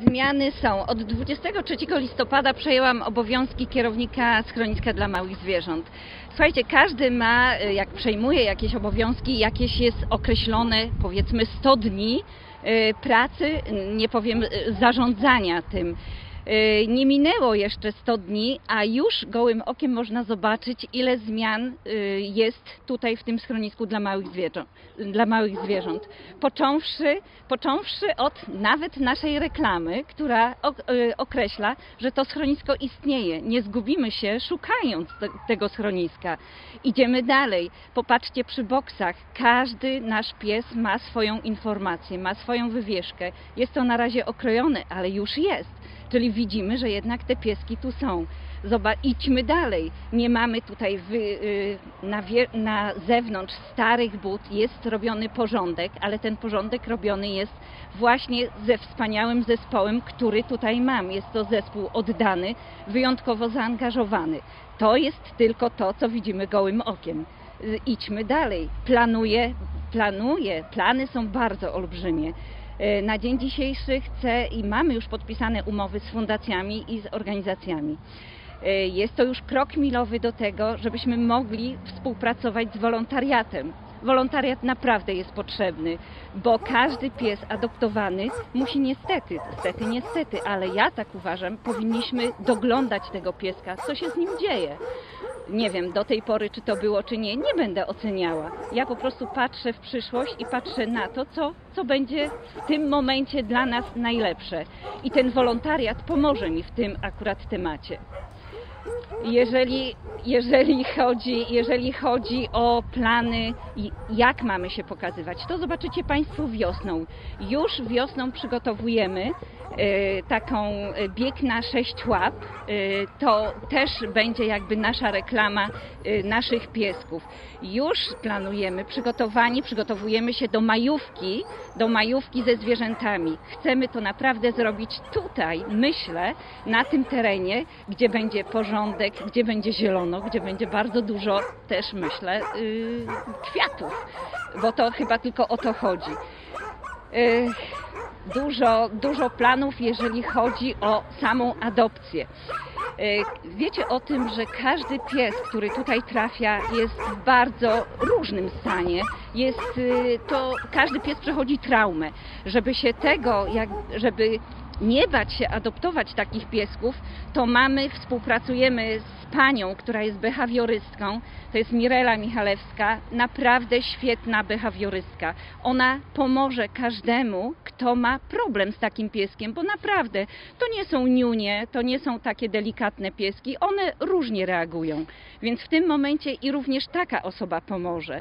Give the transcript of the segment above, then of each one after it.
Zmiany są. Od 23 listopada przejęłam obowiązki kierownika schroniska dla małych zwierząt. Słuchajcie, każdy ma, y, jak przejmuje jakieś obowiązki, jakieś jest określone, powiedzmy 100 dni y, pracy, nie powiem y, zarządzania tym. Y, Nie minęło jeszcze 100 dni, a już gołym okiem można zobaczyć, ile zmian y, jest tutaj w tym schronisku dla małych zwierząt. Dla małych zwierząt. Począwszy, począwszy od nawet naszej reklamy, która y, określa, że to schronisko istnieje. Nie zgubimy się szukając te, tego schroniska. Idziemy dalej. Popatrzcie przy boksach. Każdy nasz pies ma swoją informację, ma swoją wywieszkę. Jest to na razie okrojone, ale już jest. Czyli widzimy, że jednak te pieski tu są. Zobacz, idźmy dalej. Nie mamy tutaj wy, y, na, wie, na zewnątrz starych but, jest robiony porządek, ale ten porządek robiony jest właśnie ze wspaniałym zespołem, który tutaj mam. Jest to zespół oddany, wyjątkowo zaangażowany. To jest tylko to, co widzimy gołym okiem. Y, Idźmy dalej. Planuję, planuję, plany są bardzo olbrzymie. E, Na dzień dzisiejszy chcę i mamy już podpisane umowy z fundacjami i z organizacjami. E, Jest to już krok milowy do tego, żebyśmy mogli współpracować z wolontariatem. Wolontariat naprawdę jest potrzebny, bo każdy pies adoptowany musi niestety, niestety, niestety, ale ja tak uważam, powinniśmy doglądać tego pieska, co się z nim dzieje. Nie wiem do tej pory, czy to było, czy nie, nie będę oceniała. Ja po prostu patrzę w przyszłość i patrzę na to, co, co będzie w tym momencie dla nas najlepsze. I ten wolontariat pomoże mi w tym akurat temacie. Jeżeli, jeżeli, chodzi, jeżeli chodzi o plany, jak mamy się pokazywać, to zobaczycie Państwo wiosną. Już wiosną przygotowujemy e, taką e, bieg na sześć łap. E, to też będzie jakby nasza reklama naszych piesków. Już planujemy przygotowanie, przygotowujemy się do majówki, do majówki ze zwierzętami. Chcemy to naprawdę zrobić tutaj, myślę, na tym terenie, gdzie będzie porządek, gdzie będzie zielono, gdzie będzie bardzo dużo też, myślę, yy, kwiatów, bo to chyba tylko o to chodzi. Yy, Dużo, dużo planów, jeżeli chodzi o samą adopcję. Yy, Wiecie o tym, że każdy pies, który tutaj trafia, jest w bardzo różnym stanie. Jest to, każdy pies przechodzi traumę. Żeby się tego, jak, żeby nie bać się adoptować takich piesków, to mamy, współpracujemy z panią, która jest behawiorystką, to jest Mirela Michalewska, naprawdę świetna behawiorystka. Ona pomoże każdemu, kto ma problem z takim pieskiem, bo naprawdę to nie są niunie, to nie są takie delikatne pieski, one różnie reagują. Więc w tym momencie i również taka osoba pomoże.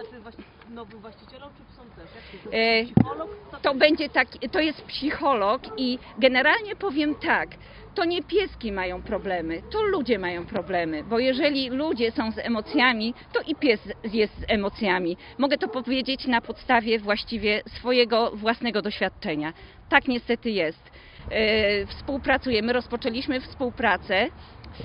Nowym właścicielom, czy są też? Jak to, to E, psycholog? Co To będzie tak, to jest psycholog i generalnie powiem tak, to nie pieski mają problemy, to ludzie mają problemy, bo jeżeli ludzie są z emocjami, to i pies jest z emocjami. Mogę to powiedzieć na podstawie właściwie swojego własnego doświadczenia. Tak niestety jest. E, Współpracujemy, rozpoczęliśmy współpracę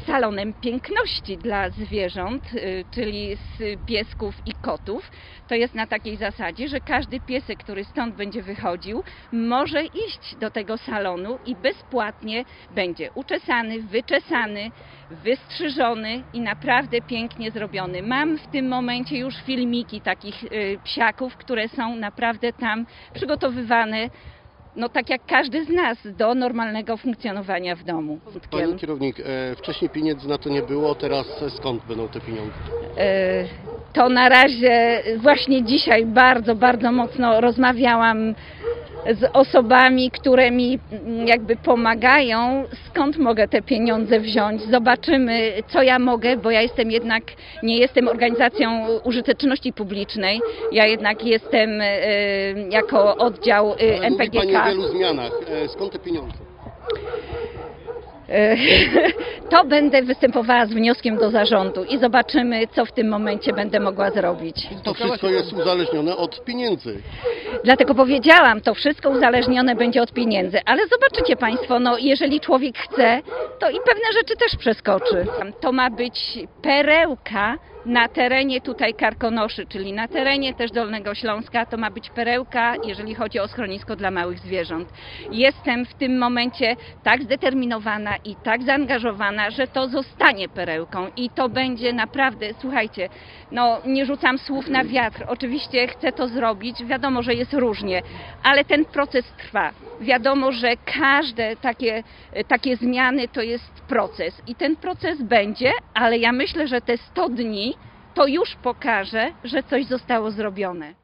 salonem piękności dla zwierząt, y, czyli z piesków i kotów. To jest na takiej zasadzie, że każdy piesek, który stąd będzie wychodził, może iść do tego salonu i bezpłatnie będzie uczesany, wyczesany, wystrzyżony i naprawdę pięknie zrobiony. Mam w tym momencie już filmiki takich y, psiaków, które są naprawdę tam przygotowywane no tak jak każdy z nas, do normalnego funkcjonowania w domu. Pani kierownik, e, wcześniej pieniędzy na to nie było, teraz skąd będą te pieniądze? E, To na razie właśnie dzisiaj bardzo, bardzo mocno rozmawiałam z osobami, które mi mm, jakby pomagają, skąd mogę te pieniądze wziąć. Zobaczymy, co ja mogę, bo ja jestem jednak, nie jestem organizacją użyteczności publicznej, ja jednak jestem e, jako oddział e, Ale mówi Pani o MPGK. wielu zmianach. E, Skąd te pieniądze? E, To będę występowała z wnioskiem do zarządu i zobaczymy, co w tym momencie będę mogła zrobić. To wszystko jest uzależnione od pieniędzy. Dlatego powiedziałam, to wszystko uzależnione będzie od pieniędzy, ale zobaczycie Państwo, no jeżeli człowiek chce, to i pewne rzeczy też przeskoczy. To ma być perełka na terenie tutaj Karkonoszy, czyli na terenie też Dolnego Śląska, to ma być perełka, jeżeli chodzi o schronisko dla małych zwierząt. Jestem w tym momencie tak zdeterminowana i tak zaangażowana, że to zostanie perełką i to będzie naprawdę, słuchajcie, no nie rzucam słów na wiatr, oczywiście chcę to zrobić, wiadomo, że jest różnie, ale ten proces trwa. Wiadomo, że każde takie, takie zmiany to jest proces i ten proces będzie, ale ja myślę, że te 100 dni to już pokaże, że coś zostało zrobione.